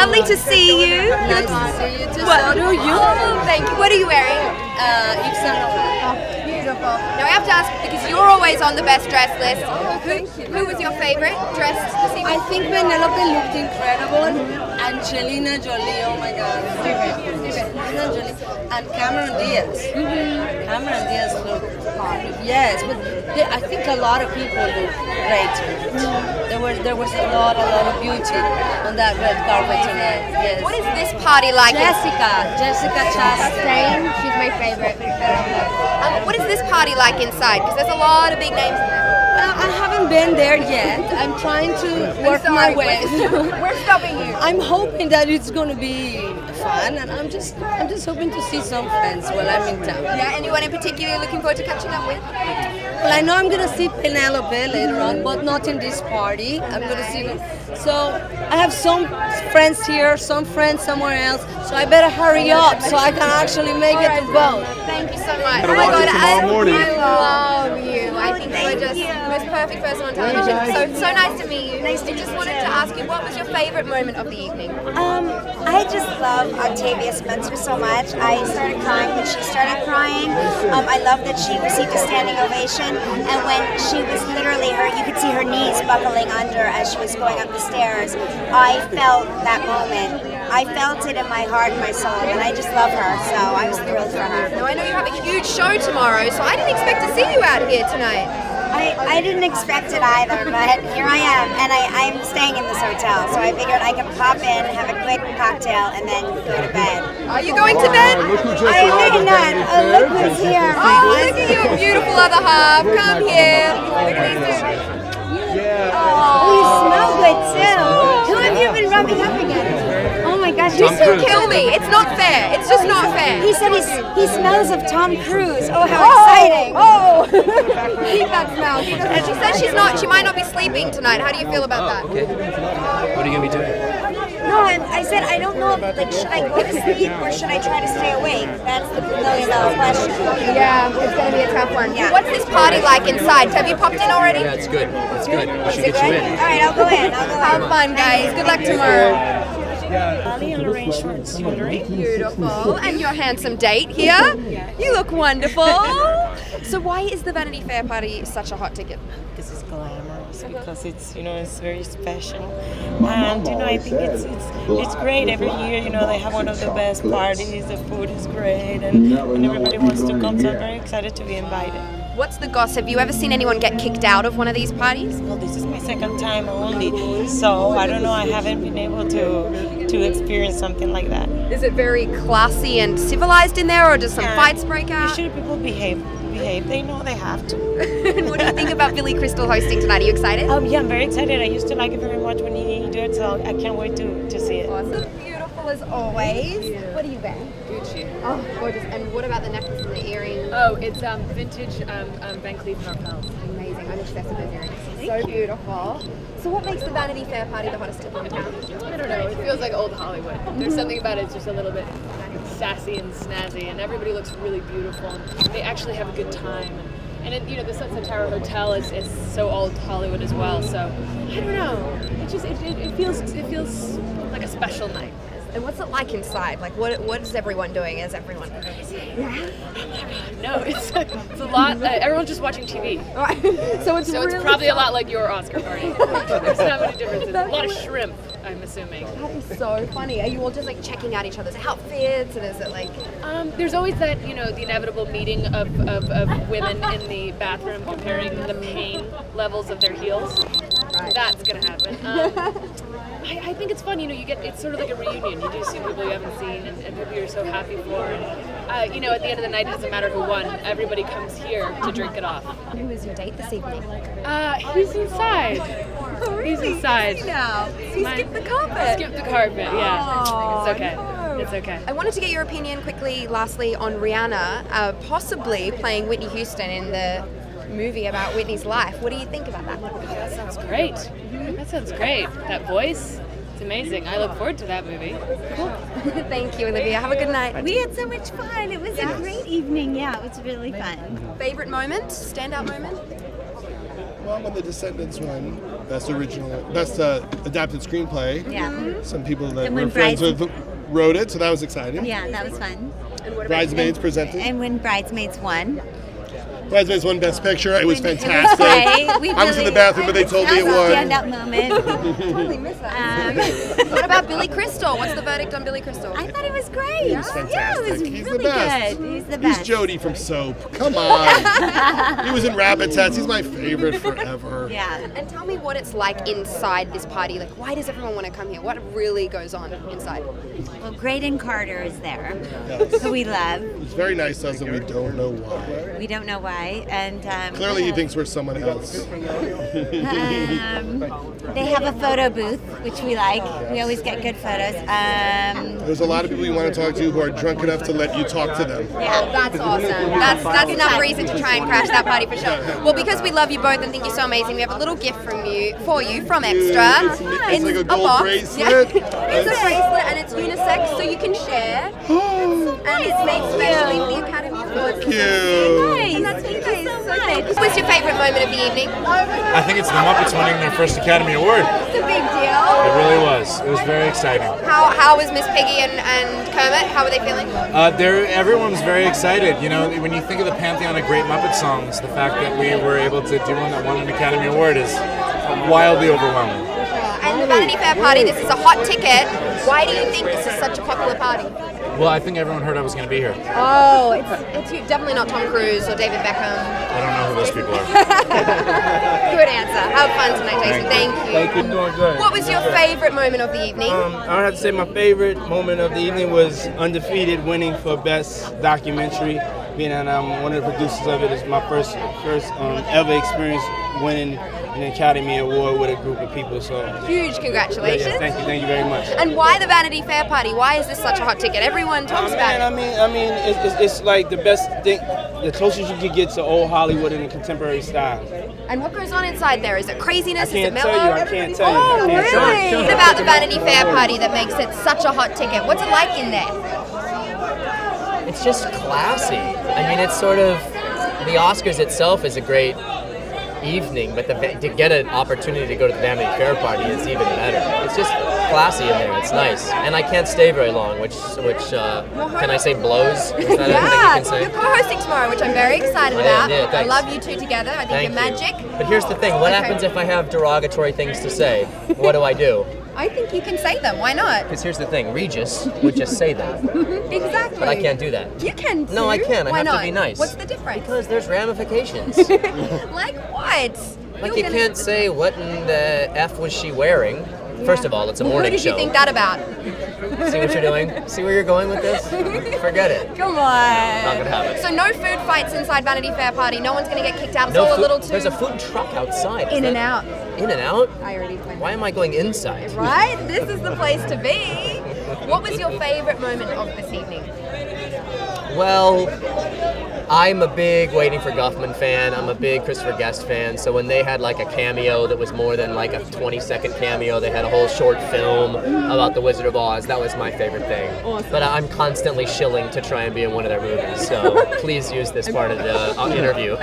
lovely to see you. Nice to see you too. What? So do you. Oh, thank you. What are you wearing? Uh, Yves Saint Laurent. Beautiful. Now I have to ask because you're always on the best dress list. Who, who was your favorite dressed this evening? I think Penelope looked incredible. Angelina Jolie, oh my god. Angelina Jolie. And Cameron Diaz. Mm -hmm. Cameron Diaz looked Yes, but there, I think a lot of people look great. There was there was a lot, a lot of beauty on that red carpet tonight. Yes. What is this party like? Jessica, Jessica Chastain. She's my favorite. Um, what is this party like inside? Because there's a lot of big names in there. Well, I haven't been there yet. I'm trying to work my sorry, way. We're stopping you. I'm hoping that it's going to be fun, and I'm just I'm just hoping to see some friends while I'm in town. Yeah, anyone in particular you're looking forward to catching up with? Well, I know I'm gonna see Penelope later on, but not in this party. I'm gonna see them. So I have some friends here, some friends somewhere else. So I better hurry up so I can actually make it to both. Thank you so much. Oh my god, I. I love you. I think you're just the most perfect person on television. So so nice to meet you. Nice to I just wanted to ask you, what was your favorite moment of the evening? Um, I just love Octavia Spencer so much. I started crying when she started crying. Um, I love that she received a standing ovation, and when she was literally her, you could see her knees buckling under as she was going up the stairs. I felt that moment. I felt it in my heart and my soul, and I just love her. So I was thrilled for her. Now I know you have a huge show tomorrow, so I didn't expect to see you out here tonight. I, I didn't expect it either, but here I am, and I, I'm staying in this hotel, so I figured I could pop in, have a quick cocktail, and then go to bed. Are you going to bed? Look who just I arrived may not. Oh, look who's here. Oh, look at your beautiful other half. Come here. Look at these two. Oh, you smell good too. Oh, who have you been rubbing up against? Oh my gosh, you You still kill me. It's not fair. It's just not fair. He said he's, he smells of Tom Cruise. Oh, how oh! exciting! Oh, keep that smell. And she says she's not. She might not be sleeping tonight. How do you feel about that? Oh, okay. What are you gonna be doing? No, I, I said I don't know. If, like, should I go to sleep or should I try to stay awake? That's the million dollar question. Yeah, it's gonna be a tough one. Yeah. What's this party like inside? Have you popped in already? Yeah, it's good. It's good. We should it get you in. All right, I'll go in. I'll go in. Have fun, guys. Good luck tomorrow. Ali and Lorraine jewelry. Beautiful. And your handsome date here. You look wonderful. So why is the Vanity Fair party such a hot ticket? Because it's glamorous, uh-huh. because it's you know it's very special, and you know I think it's it's it's great every year. You know they have one of the best parties. The food is great, and, and everybody wants to come. So I'm very excited to be invited. What's the gossip? Have you ever seen anyone get kicked out of one of these parties? Well, this is my second time only, so I don't know. I haven't been able to to experience something like that. Is it very classy and civilized in there, or does some Yeah. fights break out? You Usually people behave behave. They know they have to. and what do you think about Billy Crystal hosting tonight? Are you excited? Um, yeah, I'm very excited. I used to like it very much when he did it, so I can't wait to, to see it. Awesome. Beautiful as always. What do you wear? Gucci. Oh, gorgeous. And what about the necklace and the earrings? Oh, it's um, vintage um, um, Van Cleef & Arpels. Amazing. I'm obsessed with those earrings. So beautiful. So what makes the Vanity Fair party the hottest tip in town? I don't know. It feels like old Hollywood. There's something about it. It's just a little bit sassy and snazzy, and everybody looks really beautiful. And they actually have a good time. And it, you know, the Sunset Tower Hotel is, is so old Hollywood as well. So I don't know. It just it, it, it feels it feels like a special night. And what's it like inside? Like, what what is everyone doing Is everyone? Yeah. No, it's it's a lot. Uh, everyone's just watching TV. so it's So it's really probably a lot like your Oscar party. There's not many differences. A lot of shrimp, I'm assuming. That is so funny. Are you all just like checking out each other's outfits, and is it like? Um, there's always that, you know, the inevitable meeting of, of, of women in the bathroom comparing the pain levels of their heels. That's gonna happen. Um, I, I think it's fun, you know, you get, it's sort of like a reunion. You do see people you haven't seen and, and people you're so happy for. And, uh, you know, at the end of the night, it doesn't matter who won. Everybody comes here to drink it off. Who is your date this evening? Uh, he's inside. He's inside. now. He My- skipped the carpet. Skip the carpet, yeah. Oh, it's okay. no. It's okay. I wanted to get your opinion quickly, lastly, on Rihanna uh, possibly playing Whitney Houston in the movie about Whitney's life. What do you think about that? That sounds great. That sounds great. That voice, it's amazing. I look forward to that movie. Cool. Thank you, Olivia. Have a good night. We had so much fun. It was a great evening. Yeah, it was really fun. Favorite moment? Standout moment? won when The Descendants won Best Original, Best uh, Adapted Screenplay. Yeah. Some people that And we're friends with wrote it, so that was exciting. Yeah, that was fun. Bridesmaids presented. And when Bridesmaids won. Bridesmaids won Best Picture. It was It was fantastic. great. We I was in the bathroom, but they told me it That was a won. standout moment. totally miss that. Um, what about Billy Crystal? What's the verdict on Billy Crystal? I thought it was great. He was fantastic. Yeah, it was He's really the best. good. He's the He's. Jody from Soap. Come on. he was in Rabbit Test. He's my favorite forever. Yeah. And tell me what it's like inside this party. Like, why does everyone want to come here? What really goes on inside? Well, Graydon Carter is there, Yes. who we love. It's very nice to us, and we don't know why. We don't know why, and um, Clearly, he thinks we're someone else. Um, they have a photo booth, which we like. We always get good photos. Um, There's a lot of people you want to talk to who are drunk enough to let you talk to them. Yeah, that's awesome. That's that's enough reason to try and crash that party for sure. Well, because we love you both and think you're so amazing, we have a little gift from you for you from Extra. It's, it's like a gold box. bracelet. Yeah. It's a bracelet and it's unisex, so you can share. and it's made specially for the Academy Awards. Cute. And that's you guys so nice. What was your favourite moment of the evening? I think it's the Muppets winning their first Academy Award. It's a big deal. It really was. It was very exciting. How, how was Miss Piggy and, and Kermit? How were they feeling? Uh, there, everyone was very excited. You know, when you think of the pantheon of great Muppet songs, the fact that we were able to do one that won an Academy Award is wildly overwhelming. And the Vanity Fair party, this is a hot ticket. Why do you think this is such a popular party? Well, I think everyone heard I was going to be here. Oh, it's, it's you. Definitely not Tom Cruise or David Beckham. I don't know who those people are. Good answer. Have fun tonight, Jason. Thank you. Thank you. Doing good. What was your favorite moment of the evening? Um, I would have to say my favorite moment of the evening was Undefeated winning for best documentary. Being that I'm one of the producers of it, it's my first first um, ever experience winning an Academy Award with a group of people. So Huge congratulations. yeah, thank you, thank you very much. And why the Vanity Fair party? Why is this such a hot ticket? Everyone talks Oh, about man, I it. mean, I mean, it's, it's, it's like the best thing, the closest you could get to old Hollywood in a contemporary style. And what goes on inside there? Is it craziness? I can't is it tell you, I can't tell you, Oh, can't tell you. really? What about the Vanity Fair party that makes it such a hot ticket? What's it like in there? It's just classy. I mean, it's sort of the Oscars itself is a great evening, but the, to get an opportunity to go to the Vanity Fair party is even better. It's just classy in there. It's nice, and I can't stay very long, which which uh, can I say blows? Is that a you Yeah, can say? you're co-hosting tomorrow, which I'm very excited yeah, about. yeah, I love you two together. I think Thank you're you. magic. But here's the thing: what Okay. happens if I have derogatory things to say? What do I do? I think you can say them. Why not? Because here's the thing: Regis would just say them, exactly. but I can't do that. You can. No, I too. can. I Why have to be nice. What's the difference? Because there's ramifications. like what? Like You're you can't say what in the f was she wearing. First of all, it's a Well, morning Who did show. you think that about? See what you're doing? See where you're going with this? Forget it. Come on. Not gonna happen. So no food fights inside Vanity Fair party. No one's gonna get kicked out. It's No all food- a little too There's a food truck outside. In and out. In and out? I already went. Why am I going inside? Right? This is the place to be. What was your favorite moment of this evening? Well, I'm a big Waiting for Guffman fan. I'm a big Christopher Guest fan. So when they had like a cameo that was more than like a 20 second cameo, they had a whole short film about the Wizard of Oz. That was my favorite thing. But I'm constantly shilling to try and be in one of their movies. So please use this part of the uh, interview.